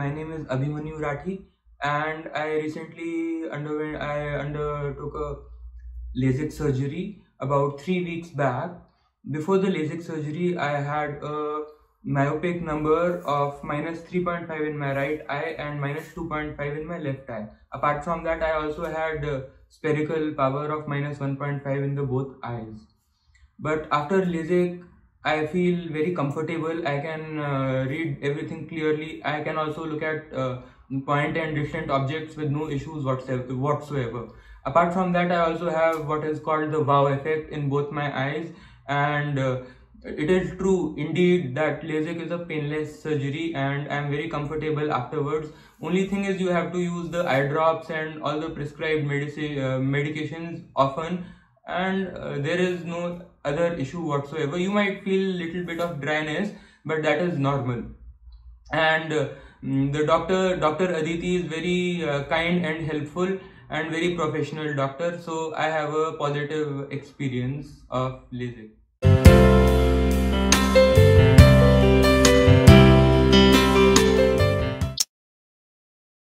Abhimanyu Rathi and I recently underwent I undertook a LASIK surgery about three weeks back. Before the LASIK surgery, I had a myopic number of minus 3.5 in my right eye and minus 2.5 in my left eye. Apart from that, I also had spherical power of minus 1.5 in the both eyes. But after LASIK, I feel very comfortable. I can uh, read everything clearly. I can also look at uh, point and distant objects with no issues whatsoever. Apart from that, I also have what is called the wow effect in both my eyes and uh, it is true indeed that LASIK is a painless surgery and I am very comfortable afterwards. Only thing is you have to use the eye drops and all the prescribed medici uh, medications often and uh, there is no other issue whatsoever. You might feel little bit of dryness but that is normal. And uh, mm, the doctor, Dr. Aditi is very uh, kind and helpful and very professional doctor. So I have a positive experience of LASIK.